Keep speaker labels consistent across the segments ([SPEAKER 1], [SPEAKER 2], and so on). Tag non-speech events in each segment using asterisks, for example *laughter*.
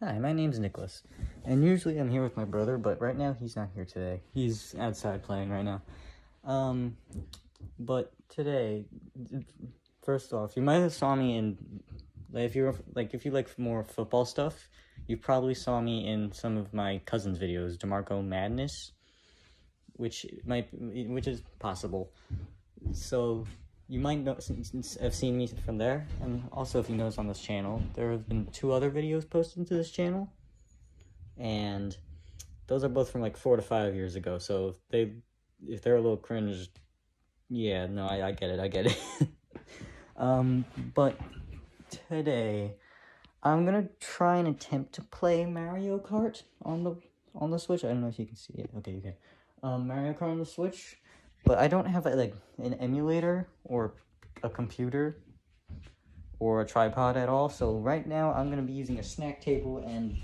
[SPEAKER 1] Hi, my name's Nicholas, and usually I'm here with my brother, but right now he's not here today. He's outside playing right now. Um, but today, first off, you might have saw me in, if you're like if you like more football stuff, you probably saw me in some of my cousin's videos, Demarco Madness, which might which is possible. So you might know, have seen me from there. And also, if you notice on this channel, there have been two other videos posted to this channel. And those are both from like four to five years ago. So if they, if they're a little cringe, yeah, no, I, I get it, I get it. *laughs* um, but today, I'm gonna try and attempt to play Mario Kart on the on the Switch. I don't know if you can see it. Okay, okay. Um, Mario Kart on the Switch but I don't have like an emulator or a computer or a tripod at all. So right now I'm going to be using a snack table and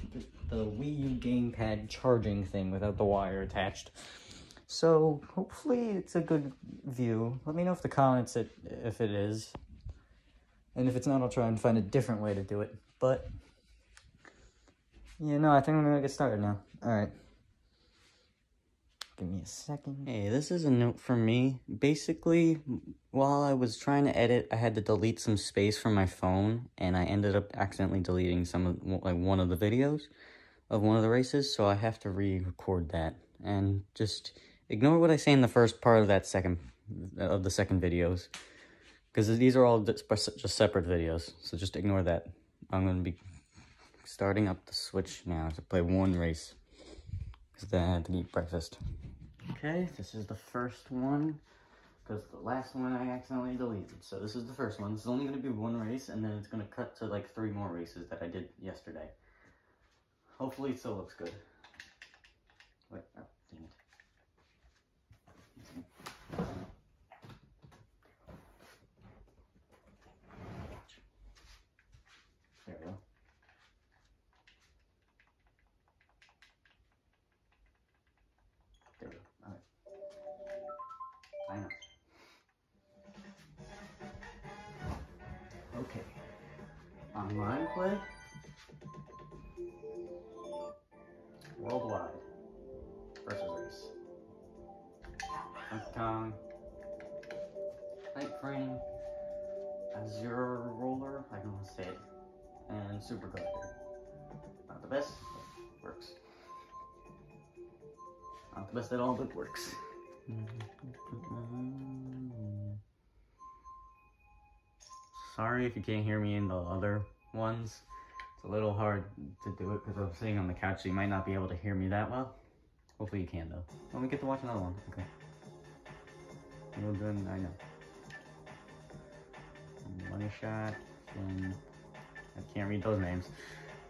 [SPEAKER 1] the Wii U gamepad charging thing without the wire attached. So hopefully it's a good view. Let me know if the comments it if it is. And if it's not, I'll try and find a different way to do it. But yeah, no, I think I'm gonna get started now. All right. Give me a second. Hey, this is a note from me. Basically, while I was trying to edit, I had to delete some space from my phone, and I ended up accidentally deleting some of, like, one of the videos of one of the races, so I have to re-record that. And just ignore what I say in the first part of that second, of the second videos. Because these are all just separate videos, so just ignore that. I'm going to be starting up the Switch now to play one race. Because then I had to eat breakfast. Okay, this is the first one. Because the last one I accidentally deleted. So this is the first one. This is only going to be one race, and then it's going to cut to like three more races that I did yesterday. Hopefully it still looks good. Wait, oh, play. Worldwide. Versus race. Hong Kong. Night frame. Azure roller. I don't want to say it. And super glider. Not the best. but Works. Not the best at all, but works. Sorry if you can't hear me in the other ones. It's a little hard to do it because I'm sitting on the couch, so you might not be able to hear me that well. Hopefully you can, though. Let me get to watch another one. Okay. Well, then, I know. Money shot, and I can't read those names.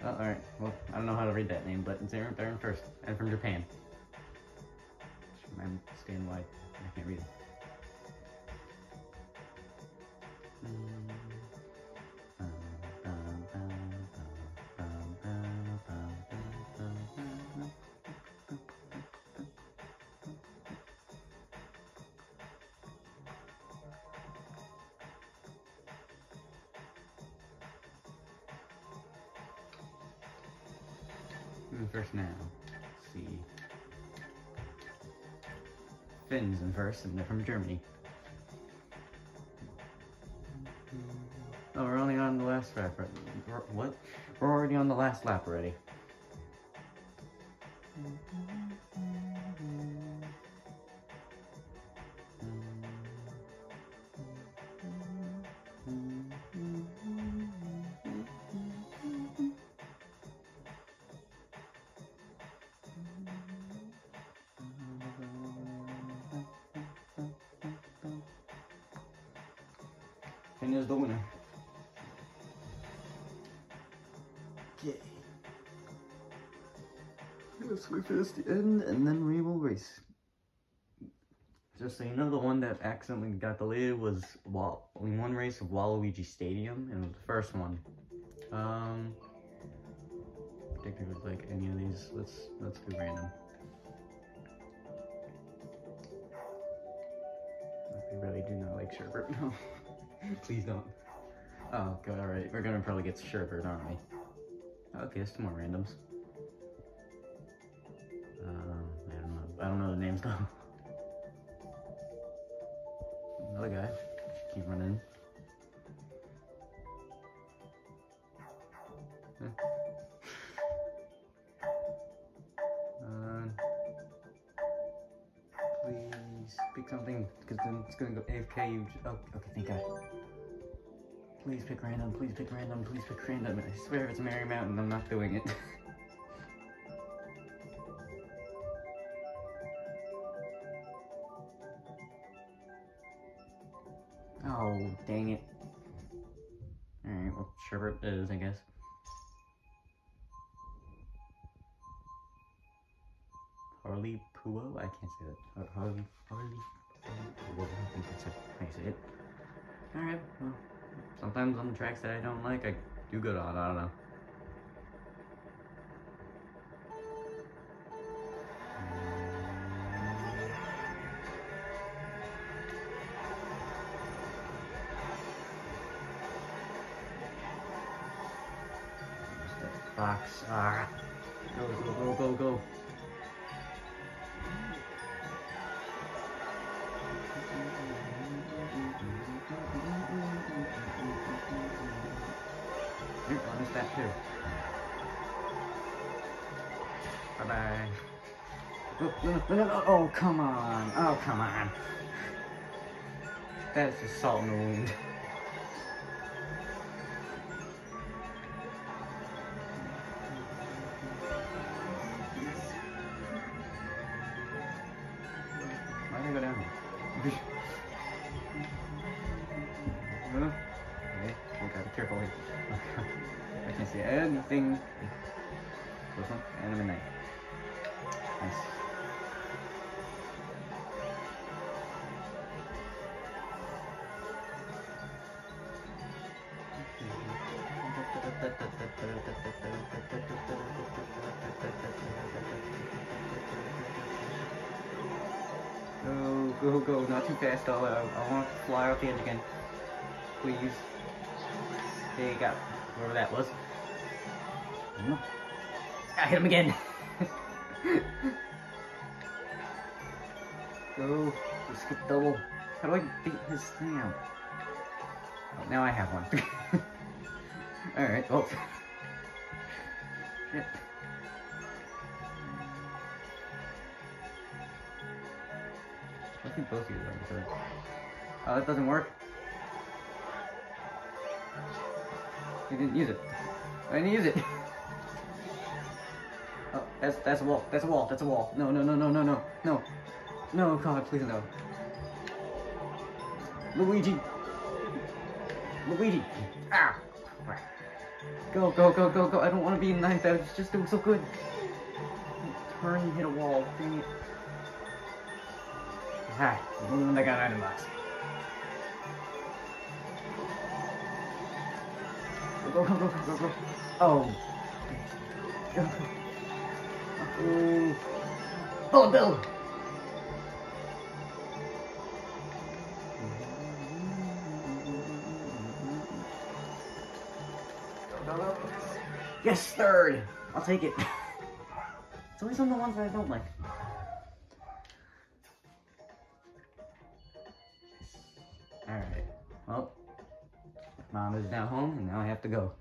[SPEAKER 1] Oh, alright. Well, I don't know how to read that name, but they're, they're first, and from Japan. I'm staying wide. I can't read it. First now, Let's see. Finns in first, and they're from Germany. Oh, we're only on the last lap. What? We're already on the last lap already. Okay. Let's wait for this end and then we will race. Just so you know, the one that accidentally got deleted was only one race of Waluigi Stadium, and it was the first one. Um, I think I would like any of these. Let's let's do random. I really do not like sherbet. No. *laughs* Please don't. Oh, God, alright. We're gonna probably get sherbet, aren't we? Okay, it's more randoms. Um, I don't know. I don't know the names *laughs* though. Another guy. Keep running. Uh, please pick something, because then it's gonna go AFK. Oh, okay, thank God. Please pick random. Please pick random. Please pick random. I swear if it's Merry Mountain, I'm not doing it. *laughs* oh, dang it. Alright, well, sure it is, I guess. Harley Puo? I can't say that. Har- Harley, Harley, Harley Puo. I think that's how you say it. Alright, well, sometimes on the tracks that I don't like, I do good on, I don't know. Box. Ah. Go, go, go, go, go. Too. Bye bye. Oh, come on. Oh, come on. That's just salt in the wound. Anything. This one, and a midnight. Nice. Go, go, go, not too fast. I, I want to fly off the edge again. Please. There you go. Whatever that was. No. I ah, hit him again. go. Just skip double. How do I beat his thing out? Oh, now I have one. *laughs* Alright, well. Shit. I think both of you are. Oh, that doesn't work. You didn't use it. I didn't use it. That's that's a wall. That's a wall. That's a wall. No, no, no, no, no, no, no, no. God, please no. Luigi. Luigi. Ah. Go, go, go, go, go. I don't want to be in ninth. I was just doing so good. Turn and hit a wall. Dang it. Hi. The only one that got item box. Go, go, go, go, go, go. Oh. Go, go. Bullet bill. Go. Yes, third. I'll take it. It's always on the ones that I don't like. Alright. Well, mom is now home and now I have to go.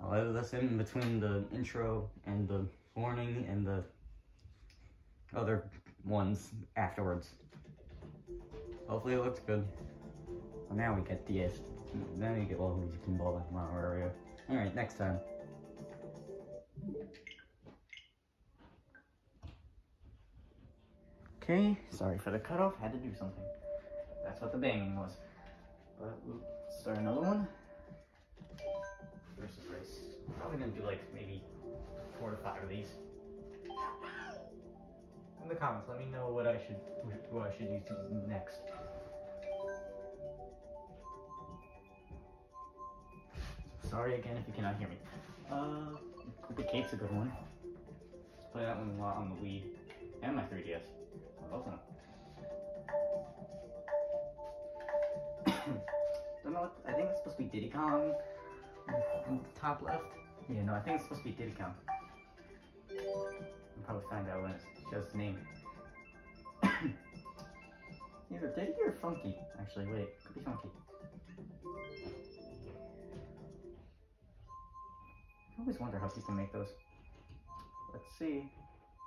[SPEAKER 1] I'll edit this in between the intro and the warning and the other ones afterwards. Hopefully it looks good. Well, now we get the now you get all Waluigi Pinball like Mario area. Alright, next time. Okay, sorry for the cutoff, had to do something. That's what the banging was. But we'll start another one. Probably gonna do like maybe four to five of these. In the comments, let me know what I should who I should use next. Sorry again if you cannot hear me. Uh, Koopa Cape's a good one. Let's play that one a lot on the Wii and my 3DS. Both of *coughs* them. Don't know what, I think it's supposed to be Diddy Kong on the top left. Yeah, no, I think it's supposed to be Diddy Kong. We'll probably find out when it shows the name. *coughs* Either Diddy or Funky. Actually, wait, could be Funky. I always wonder how people make those. Let's see.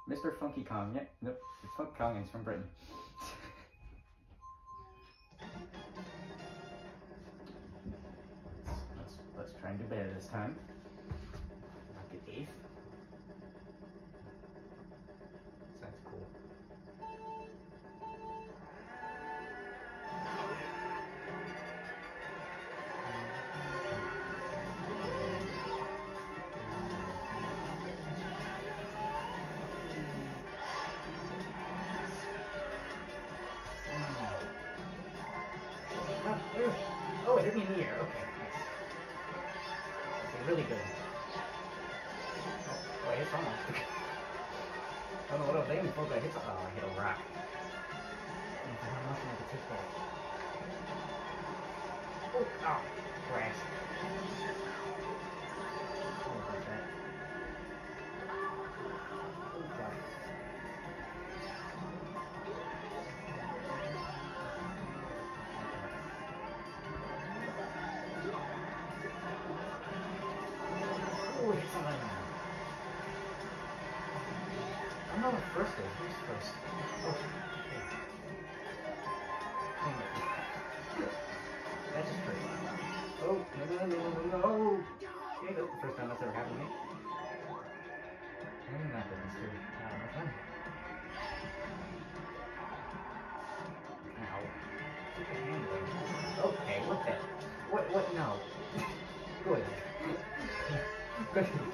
[SPEAKER 1] Mr. Funky Kong. Yep, nope. It's Funky Kong and from Britain. *laughs* let's, let's try and do better this time. Good.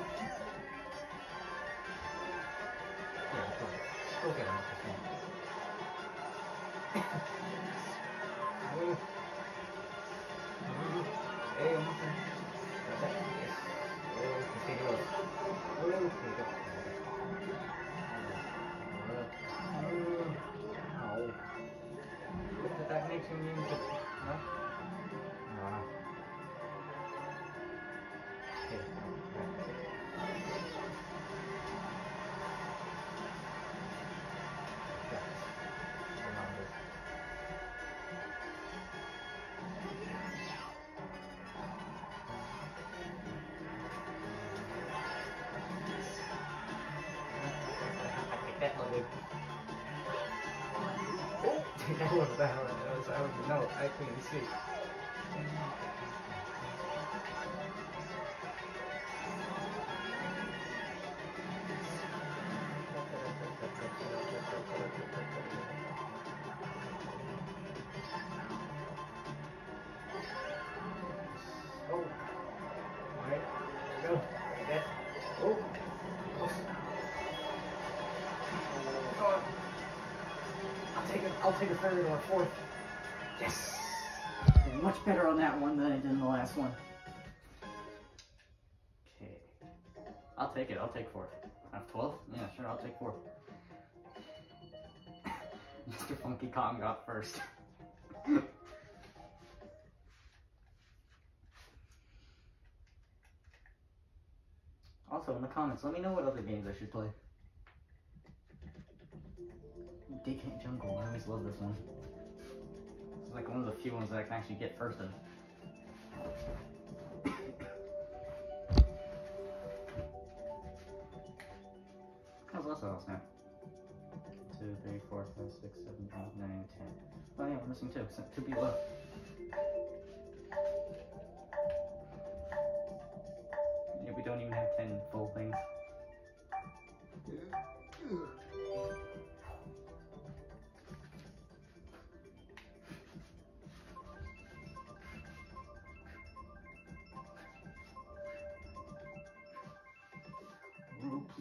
[SPEAKER 1] That was, I was no, I couldn't see. Better on that one than I did in the last one. Okay. I'll take it. I'll take four. I have twelve. Yeah, sure. I'll take four. *laughs* Mr. Funky Kong got first. *laughs* also, in the comments, let me know what other games I should play. DK Jungle, I always love this one. Like one of the few ones that I can actually get first in. How's Last House now? Two, three, four, five, six, seven, eight, nine, ten. Oh yeah, we're missing two. So two people left.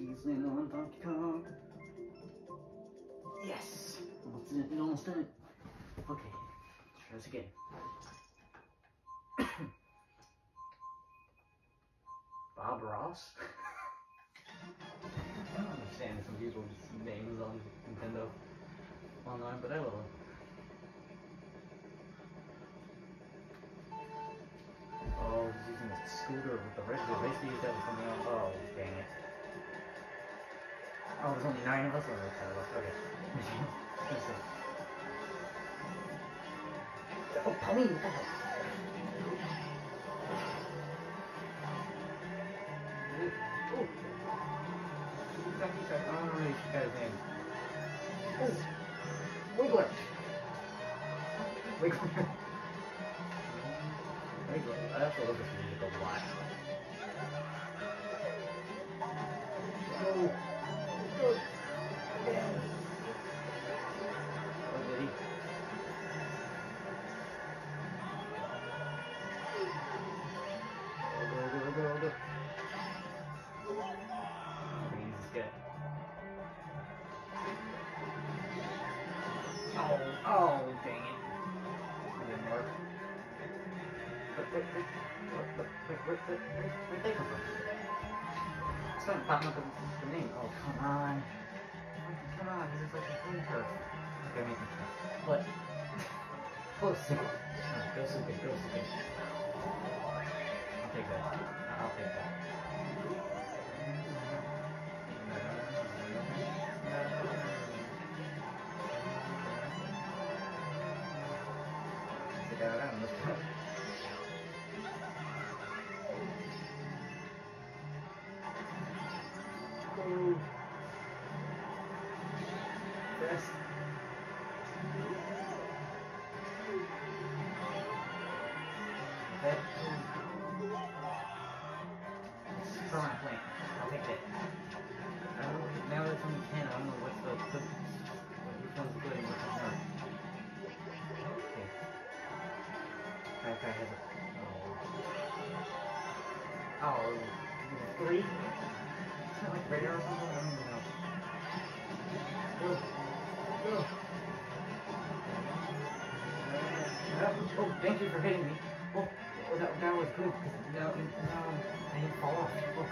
[SPEAKER 1] Oh, please on Donkey Kong. Yes! Almost did it, almost did it. Okay, let's try this again. *coughs* Bob Ross? *laughs* I don't understand some people's names on Nintendo online, but I love them. Oh, he's using a scooter with the rest of the race to that with something else. Oh, dang it. あその投げますよねったら分。お、髪にいたか。Oh. Oh, come on. Come on, This is like a pointer. Okay, make it. But, close. Go sleeping, go sleeping. I'll take that. I'll take that. Let's go. Was good, because now, now I fall off. Oh,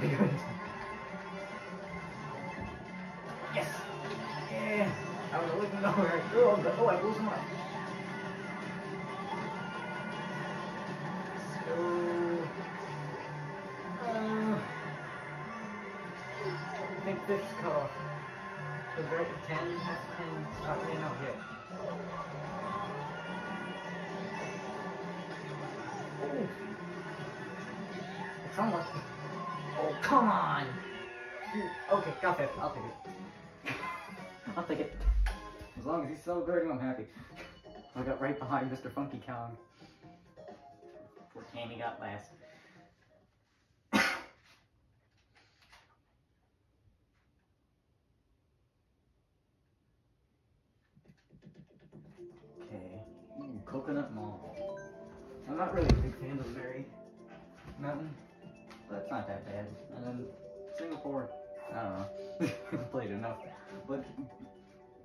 [SPEAKER 1] be good. Yes! Yeah! I was looking nowhere. Oh, oh, I blew some up. So... Uh, I think this cut off. So right at 10, that's 10, oh, yeah, no, yeah. Oh, come on! Okay, got that. I'll take it. I'll take it. As long as he's celebrating, I'm happy. I got right behind Mr. Funky Kong. Poor Tammy got last. Okay. Ooh, Coconut Mall. I'm not really a big fan of Merry Mountain, it's not that bad. And then Singapore, I don't know. *laughs* Played enough. But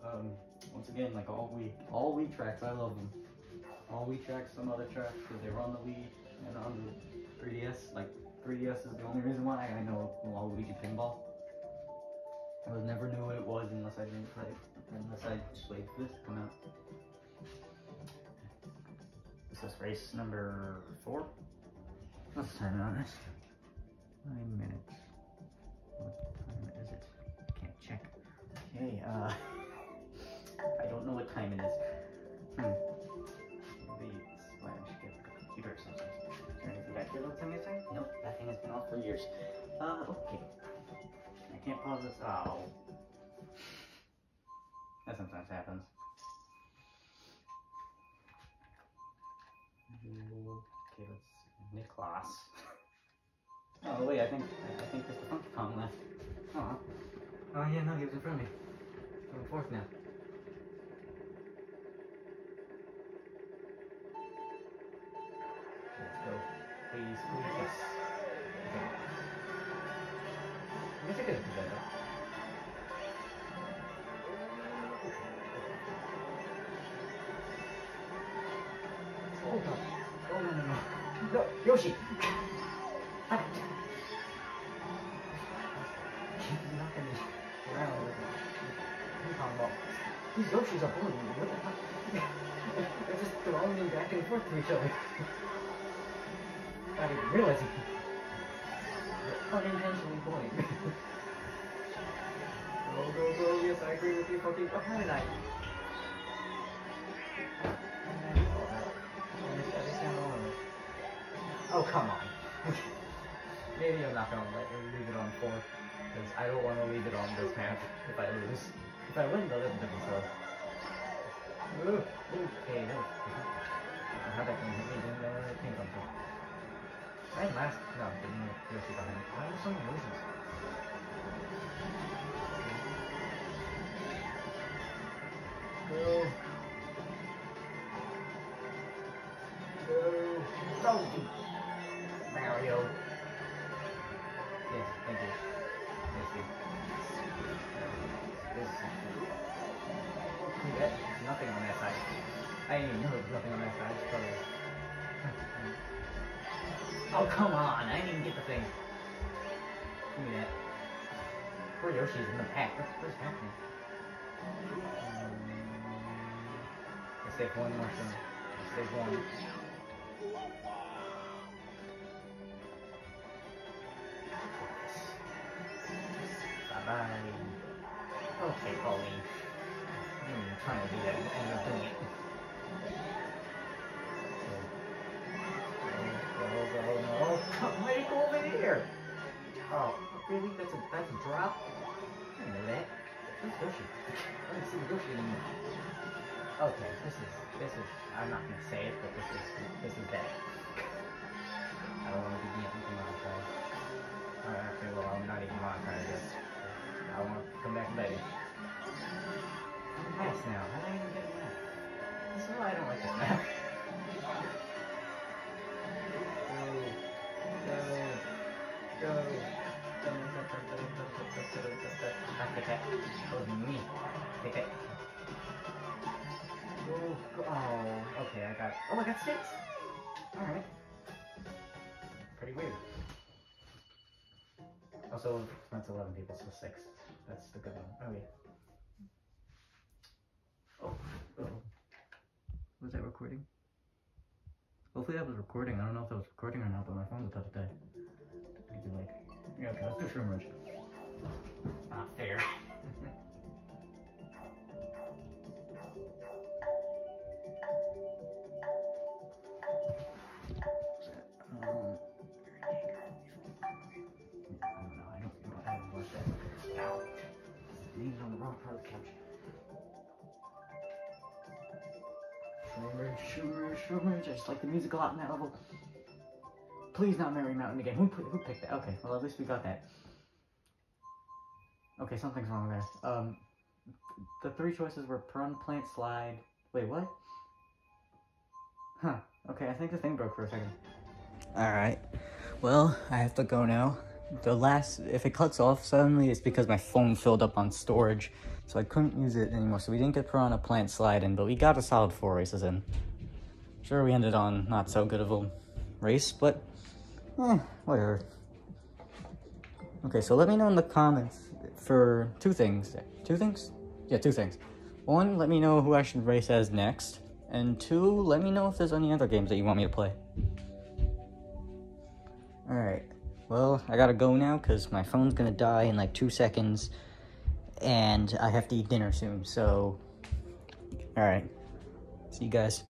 [SPEAKER 1] um, once again, like all Wii, all Wii tracks, I love them. All Wii tracks, some other tracks, because they run the Wii and on the 3DS. Like 3DS is the only reason why I know Waluigi Pinball. I would never knew what it was unless I didn't play, unless I for this come out. This is race number four. Let's turn it on. Nine minutes. What time is it? Can't check. Okay, uh, *laughs* I don't know what time it is. Hmm. Maybe slash get the computer or something. Is there anything back here the time? Nope, that thing has been off for years. Uh, okay. I can't pause this. Oh. That sometimes happens. Okay, let's see. Nicholas. Oh wait, I think I think Mr. Funky Kong left. Oh. Oh yeah, no, he was in front of me. I'm fourth now. Let's go. Please, please, yes. Okay. I guess I could have done that. Oh no. Oh no no no. No, Yoshi! With a are. What the fuck? *laughs* It's just throwing them back and forth to each other. Didn't realize it. Unintentionally pulling. *laughs* go, go, go, yes, I agree with you, fucking. Oh, how did I? Oh, come on. *laughs* Maybe I'm not gonna let leave it on four, because I don't want to leave it on this map if I lose. If I win, though, that's a different story. Ooh, okay, no. How that can hit me, didn't know where it came from. I last, no, didn't know Yoshi behind. Why are there so many Yoshis? Go. Oh, come on. I didn't even get the thing. Give me that. Poor Yoshi's in the pack. What's, what's happening? Let's take one more thing. Let's take one. Bye-bye. Okay, Pauline. I'm trying to do that and you're doing it. That's a, that's a drop? I didn't know that. Where's Yoshi? I don't see Yoshi anymore. Okay, this is, this is, I'm not gonna say it, but this is, this is bad. I don't want to be getting monetized. Alright, okay, well, I'm not even monetized yet. I want to come back later. I'm past now. How did I even get that? This is why I don't like this map. *laughs* Take that. That was me. Take that. Go. Go. Oh, okay, I got. Oh, I got six. Alright. Pretty weird. Also, that's 11 people, so 6. That's the good one. Oh, yeah. Oh, oh. Was that recording? Hopefully that was recording. I don't know if that was recording or not, but my phone's a tough day. I could like, yeah, okay, let's do shroom rush. Not fair. um, shroomers. I just like the music a lot in that level. Please not Merry Mountain again. Who, who picked that? Okay, well at least we got that. Okay, something's wrong there. Um, the three choices were prun, plant, slide. Wait, what? Huh. Okay, I think the thing broke for a second. Alright. Well, I have to go now. The last, if it cuts off suddenly, it's because my phone filled up on storage, so I couldn't use it anymore. So we didn't get Piranha Plant Slide in, but we got a solid four races in. Sure, we ended on not so good of a race, but eh, whatever. Okay, so let me know in the comments for two things. Two things? Yeah, two things. One, let me know who I should race as next. And two, let me know if there's any other games that you want me to play. Alright. Well, I gotta go now because my phone's gonna die in like two seconds. And I have to eat dinner soon, so. Alright. See you guys.